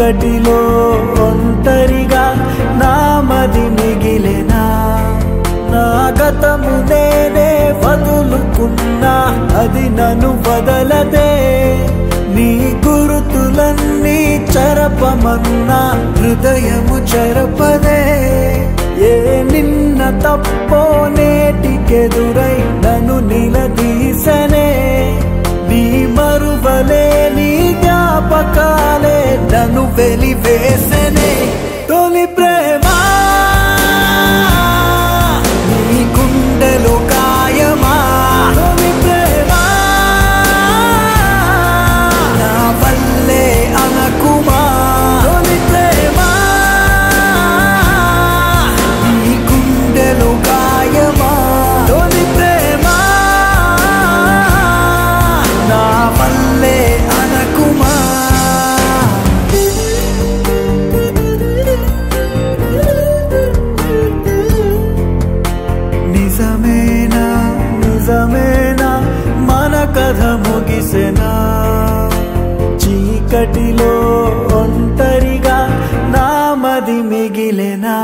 చీకటిలో ఒంటరిగా నామది మిగిలినా నా గతము నేనే వదులుకున్నా అది నన్ను వదలదే. నీ గురుతులన్నీ చరపమన్నా హృదయము చరపదే. ఏ నిన్న తప్పో నేటికెదురై నన్ను వెలివేసనే. తొలి ప్రేమ చీకటిలో ఒంటరిగా నామది మిగిలెనా?